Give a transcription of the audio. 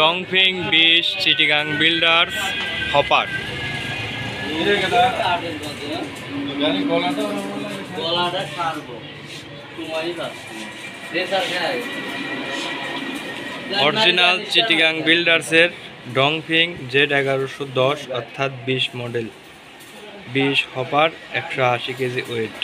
Dongfeng বিশ Chittagong builders hopper. Original Chittagong বিল্ডার্সের Dongfeng Z এগারোশো দশ অর্থাৎ বিশ মডেল। বিশ হপার একশো আশি কেজি ওয়েট।